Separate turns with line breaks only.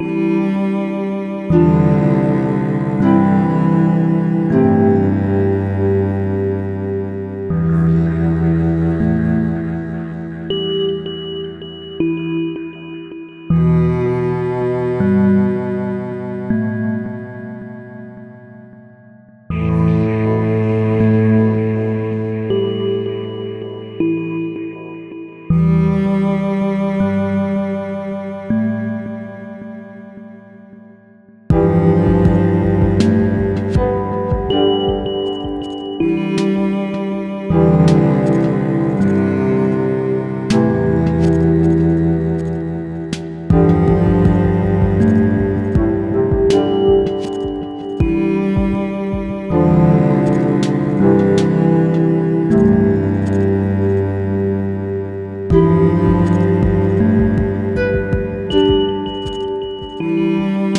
Música Música